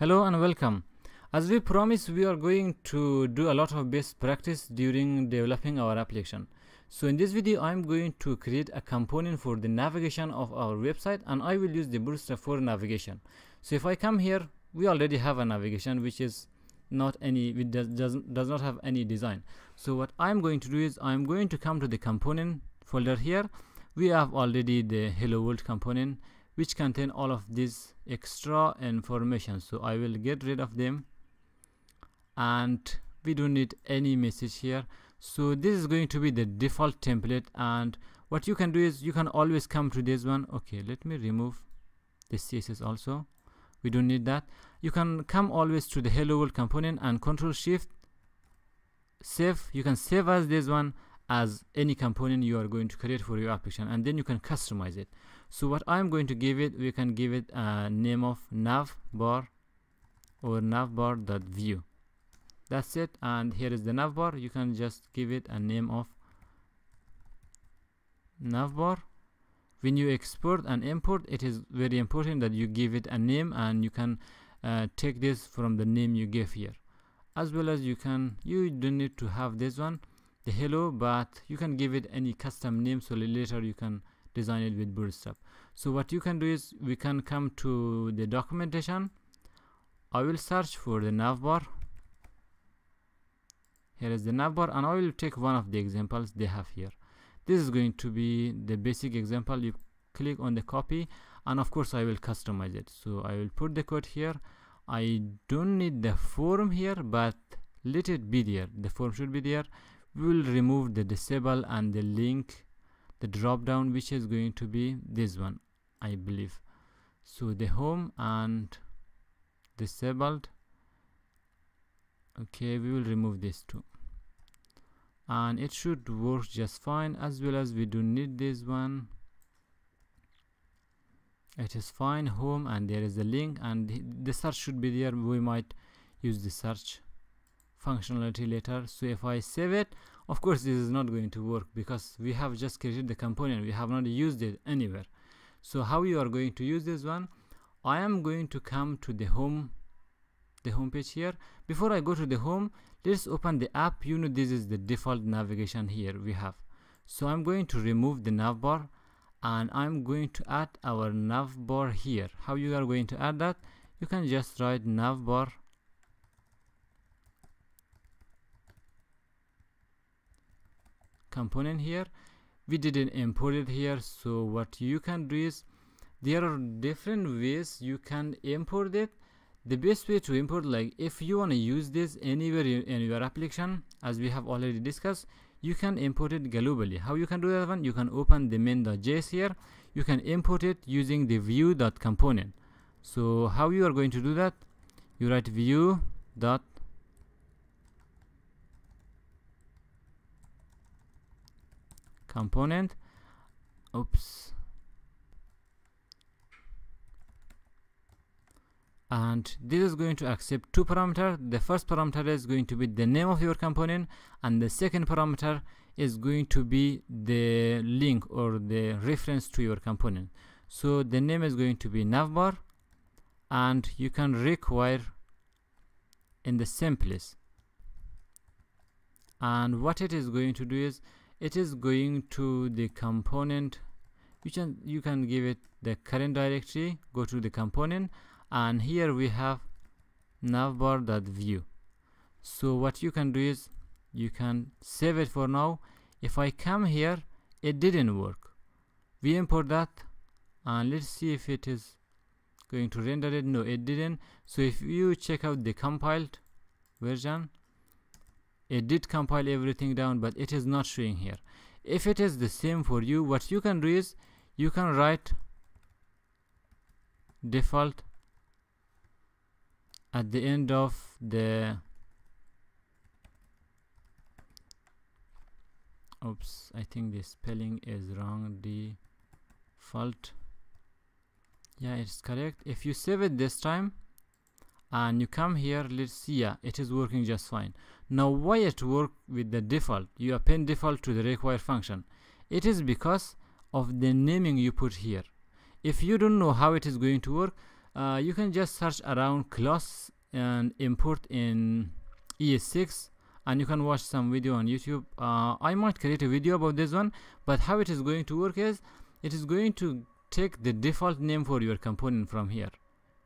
Hello and welcome. As we promised, we are going to do a lot of best practice during developing our application. So in this video, I'm going to create a component for the navigation of our website and I will use the Bootstrap for navigation. So if I come here, we already have a navigation which is not any, it does, does, does not have any design. So what I'm going to do is I'm going to come to the component folder here. We have already the hello world component which contain all of this extra information. So I will get rid of them. And we don't need any message here. So this is going to be the default template. And what you can do is you can always come to this one. Okay let me remove the css also. We don't need that. You can come always to the hello world component and control shift. Save. You can save as this one as any component you are going to create for your application. And then you can customize it so what i'm going to give it we can give it a name of navbar or navbar dot vue that's it and here is the navbar. You can just give it a name of navbar. When you export and import it is very important that you give it a name and you can uh, take this from the name you gave here. As well as you can you don't need to have this one the hello but you can give it any custom name so later you can design it with bootstrap so what you can do is we can come to the documentation. I will search for the navbar here is the navbar and i will take one of the examples they have here. This is going to be the basic example. You click on the copy and of course i will customize it. So i will put the code here. I don't need the form here but let it be there. The form should be there. We will remove the disable and the link the drop down which is going to be this one I believe. So the home and disabled okay we will remove this too and it should work just fine as well as we do need this one. It is fine home and there is a link and the search should be there. We might use the search functionality later so if I save it of course this is not going to work because we have just created the component. We have not used it anywhere. So how you are going to use this one? I am going to come to the home the home page here. Before I go to the home let's open the app. You know this is the default navigation here we have. So I'm going to remove the navbar and I'm going to add our navbar here. How you are going to add that? You can just write navbar component here. We didn't import it here. So what you can do is there are different ways you can import it. The best way to import like if you want to use this anywhere in your application as we have already discussed you can import it globally. How you can do that one? You can open the main.js here. You can import it using the Vue.component so how you are going to do that? You write Vue dot component. Oops. And this is going to accept two parameters the first parameter is going to be the name of your component and the second parameter is going to be the link or the reference to your component. So the name is going to be navbar and you can require in the same place. And what it is going to do is it is going to the component. You can you can give it the current directory go to the component and here we have navbar.vue so what you can do is you can save it for now. If I come here it didn't work. We import that and let's see if it is going to render it. No it didn't. So if you check out the compiled version it did compile everything down but it is not showing here. If it is the same for you what you can do is you can write default at the end of the oops I think the spelling is wrong. Default. Yeah it's correct. If you save it this time and you come here let's see yeah it is working just fine. Now why it work with the default? You append default to the require function. It is because of the naming you put here. If you don't know how it is going to work uh, you can just search around class and import in ES6 and you can watch some video on YouTube. Uh, I might create a video about this one but how it is going to work is it is going to take the default name for your component from here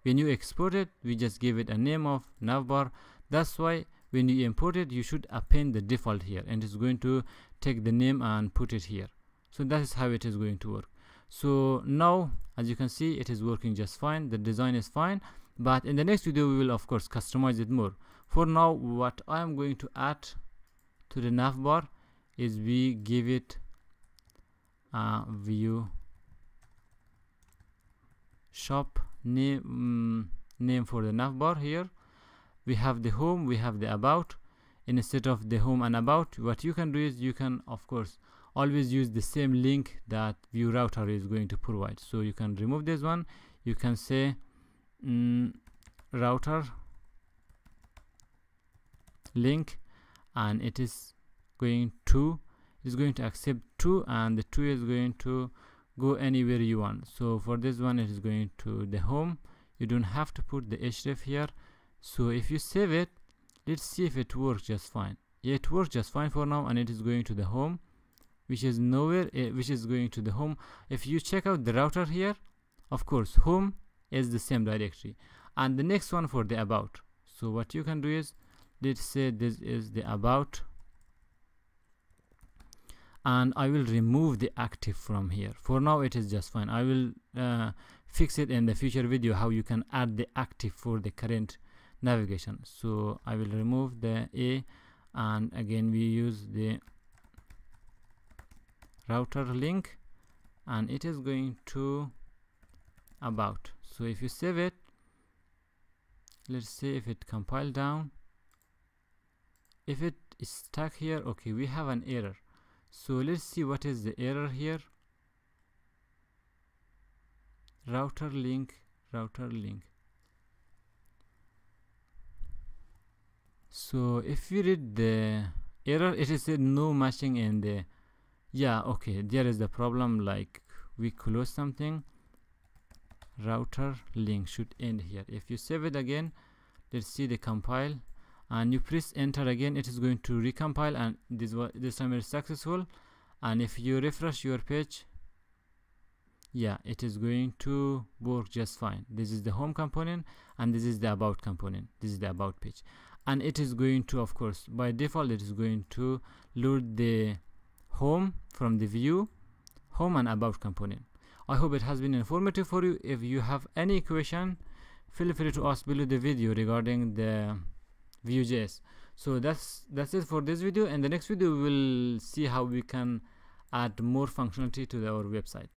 when you export it we just give it a name of navbar. That's why when you import it you should append the default here and it's going to take the name and put it here. So that is how it is going to work. So now as you can see it is working just fine. The design is fine. But in the next video we will of course customize it more. For now what I am going to add to the navbar is we give it a Vue shop name um, name for the navbar here. We have the home we have the about. Instead of the home and about what you can do is you can of course always use the same link that Vue Router is going to provide. So you can remove this one. You can say mm, router link and it is going to is going to accept 2 and the 2 is going to go anywhere you want. So for this one it is going to the home. You don't have to put the href here. So if you save it let's see if it works just fine. It works just fine for now and it is going to the home which is nowhere uh, which is going to the home. If you check out the router here of course home is the same directory. And the next one for the about. So what you can do is let's say this is the about and I will remove the active from here. For now it is just fine. I will uh, fix it in the future video how you can add the active for the current navigation. So I will remove the A and again we use the router link and it is going to about. So if you save it let's see if it compiled down if it is stuck here okay we have an error so let's see what is the error here. Router link router link. So if we read the error it is no matching in the yeah okay there is the problem like we close something. Router link should end here. If you save it again let's see the compile and you press enter again it is going to recompile and this this time is successful. And if you refresh your page yeah it is going to work just fine. This is the home component and this is the about component. This is the about page. And it is going to of course by default it is going to load the home from the view home and about component. I hope it has been informative for you. If you have any question feel free to ask below the video regarding the vue.js so that's that's it for this video. And the next video we will see how we can add more functionality to our website